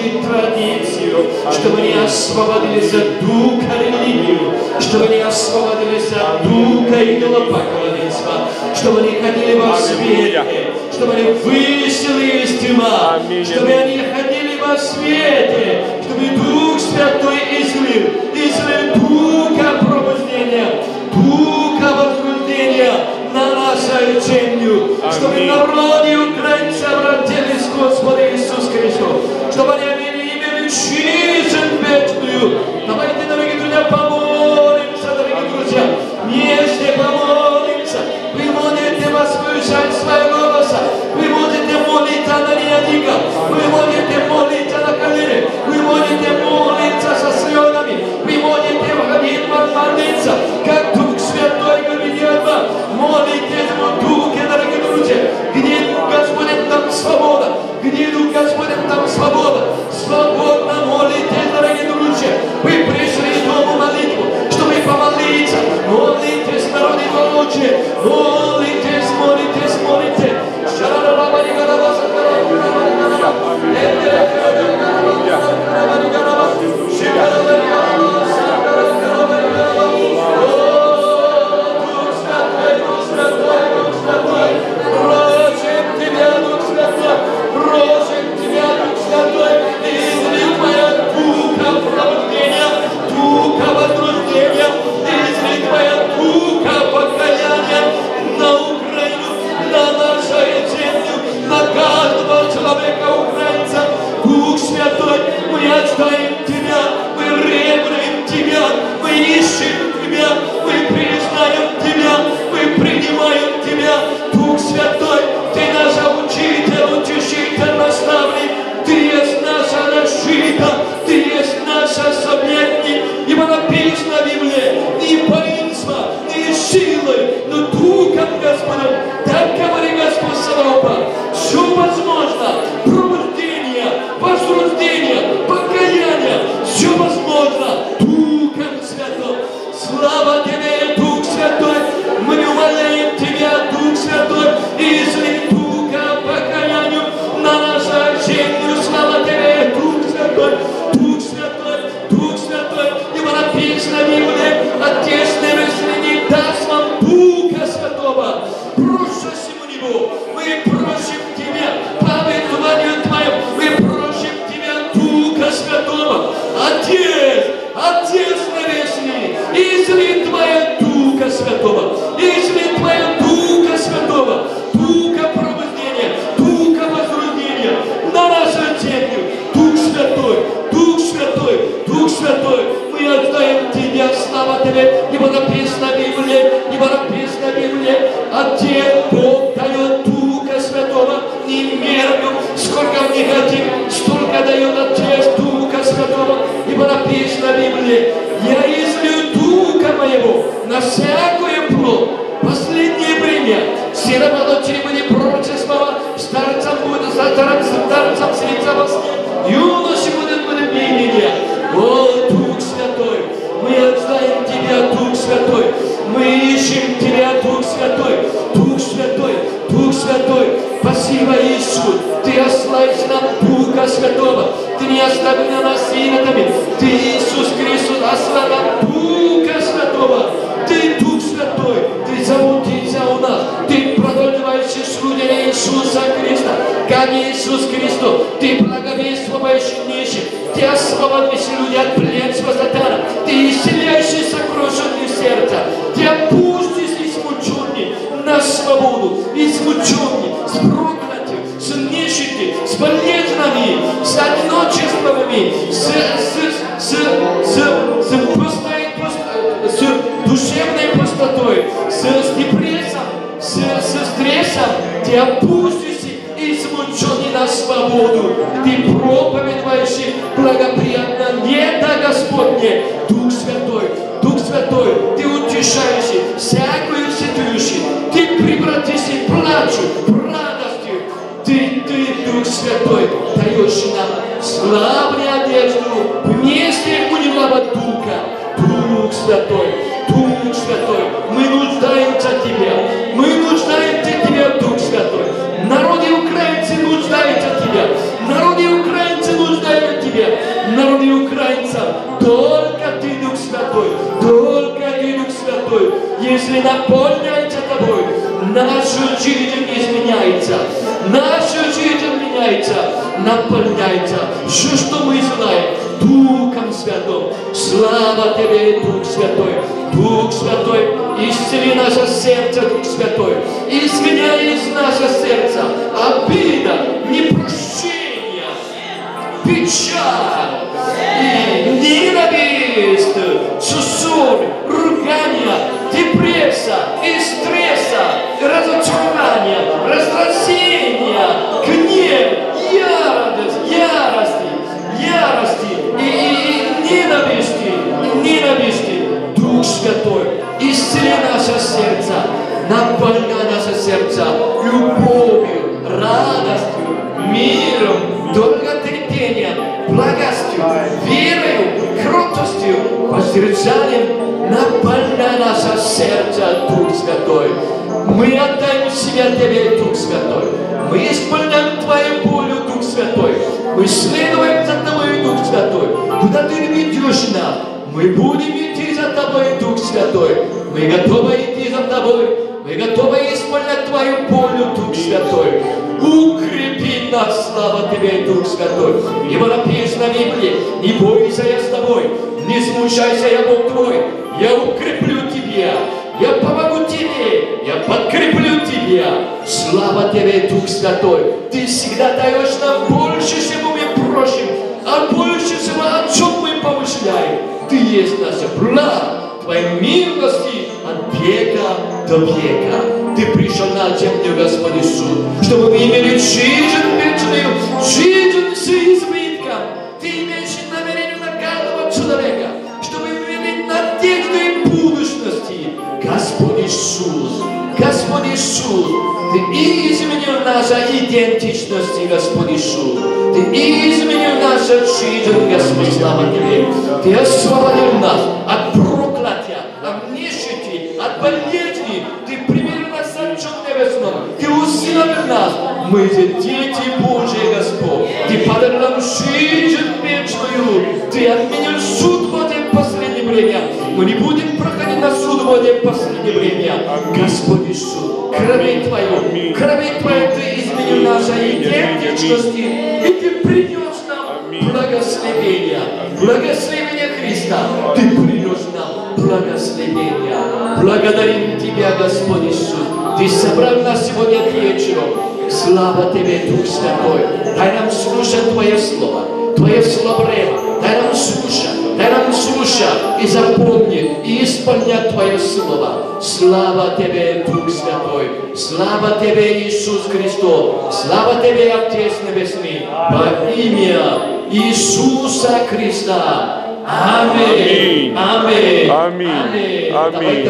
нарушили традицию, чтобы не освободились от духа религию, чтобы не освободились от духа идолопоклонства, чтобы они ходили во свете, чтобы они вышли из тьма, чтобы они ходили во свете, чтобы Дух Святой излил Святой, спасибо, Иисус, Ты ослаешь нам Духа Святого, Ты не оставил нас сиротами, Ты, Иисус Христос, ослал нам Духа Святого, Ты, Дух Святой, Ты заботишься у нас, Ты продолжаешь служение Иисуса Христа, как Иисус Христос, Ты с одиночествами, с, с, с, с, с, пустой- с душевной пустотой, с, с депрессией, с, с стрессом, ты опустишься и измученный на свободу. Ты проповедуешь благоприятно лето Господне, Дух Святой, Дух Святой, ты утешаешь всякую ситуацию, ты превратишься в плачу, радостью. Ты, ты, Дух Святой, даешь нам славную одежду. Вместе унилого Духа. Дух Святой, Дух Святой, мы нуждаемся в Тебе, мы нуждаемся в Тебе, Дух Святой. Народы украинцы нуждаются в Тебе, народы украинцы нуждаются Тебе, народы украинцев, только Ты, Дух Святой, только Ты, Дух Святой, если наполняется Тобой, наша жизнь наполняется. Все, что мы знаем, Духом Святым. Слава Тебе, Дух Святой. Дух Святой, исцели наше сердце, Дух Святой. Изгоняй из нашего сердца обида, непрощение, печаль и ненависть, ссор, ругание, депрессия и благостью, верою, кротостью, воздержанием, наполняй наше сердце, Дух Святой. Мы отдаем себя Тебе, Дух Святой. Мы исполняем Твою волю, Дух Святой. Мы следуем за Тобой, Дух Святой. Куда Ты ведешь нас, мы будем идти за Тобой, Дух Святой. Мы готовы идти за Тобой. Мы готовы исполнять Твою волю, Дух Святой. Укрепи нас, слава Тебе, Дух Святой. Ибо написано в Библии, не бойся, я с тобой, не смущайся, я Бог твой, я укреплю тебя, я помогу тебе, я подкреплю тебя. Слава Тебе, Дух Святой. Ты всегда даешь нам больше, чем мы просим, а больше всего, о чем мы помышляем. Ты есть наша благо, Твоей милости от века до века. Ты пришел на землю, Господь Иисус, чтобы мы имели жизнь вечную, жизнь с избытком. Ты имеешь намерение на каждого человека, чтобы мы имели надежду и будущности. Господь Иисус, Господь Иисус, Ты изменил нашу идентичность, Господь Иисус. Ты изменил нашу жизнь, Господь, слава Тебе. Ты освободил нас от Мы же дети Божьи, Господь. Ты подарил нам жизнь вечную. Ты отменил суд в это последнее время. Мы не будем проходить на суд в это последнее время. Господь Иисус, кроме Твою, кроме Твою Ты изменил нашу идентичность. И Ты принес нам благословение. Благословение Христа. Ты принес нам благословение. Благодарим Тебя, Господь Иисус. Ты собрал нас сегодня к вечеру. Слава Тебе, Дух Святой. Дай нам слушать Твое Слово. Твое Слово время. Дай нам слушать. Дай нам слушать и запомнить, и исполнять Твое Слово. Слава Тебе, Дух Святой. Слава Тебе, Иисус Христос. Слава Тебе, Отец Небесный. Во имя Иисуса Христа. Аминь. Аминь. Аминь. Аминь.